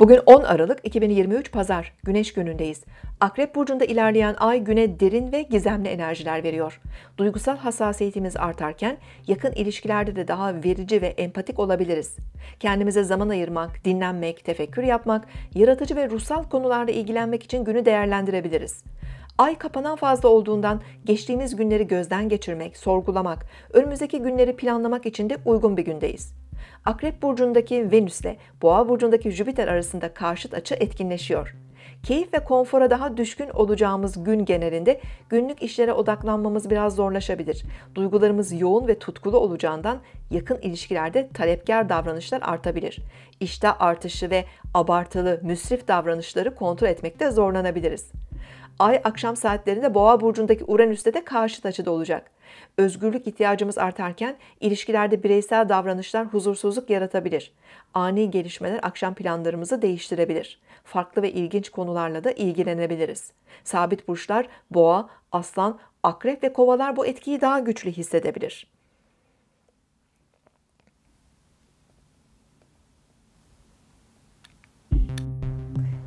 Bugün 10 Aralık 2023 Pazar, Güneş günündeyiz. Akrep burcunda ilerleyen ay güne derin ve gizemli enerjiler veriyor. Duygusal hassasiyetimiz artarken yakın ilişkilerde de daha verici ve empatik olabiliriz. Kendimize zaman ayırmak, dinlenmek, tefekkür yapmak, yaratıcı ve ruhsal konularla ilgilenmek için günü değerlendirebiliriz. Ay kapanan fazla olduğundan geçtiğimiz günleri gözden geçirmek, sorgulamak, önümüzdeki günleri planlamak için de uygun bir gündeyiz. Akrep burcundaki Venüs ile Boğa burcundaki Jüpiter arasında karşıt açı etkinleşiyor. Keyif ve konfora daha düşkün olacağımız gün genelinde günlük işlere odaklanmamız biraz zorlaşabilir. Duygularımız yoğun ve tutkulu olacağından yakın ilişkilerde talepkar davranışlar artabilir. İşte artışı ve abartılı, müsrif davranışları kontrol etmekte zorlanabiliriz. Ay akşam saatlerinde Boğa burcundaki Uranüs'te de karşıt açıda olacak. Özgürlük ihtiyacımız artarken ilişkilerde bireysel davranışlar huzursuzluk yaratabilir. Ani gelişmeler akşam planlarımızı değiştirebilir. Farklı ve ilginç konularla da ilgilenebiliriz. Sabit burçlar Boğa, Aslan, Akrep ve Kovalar bu etkiyi daha güçlü hissedebilir.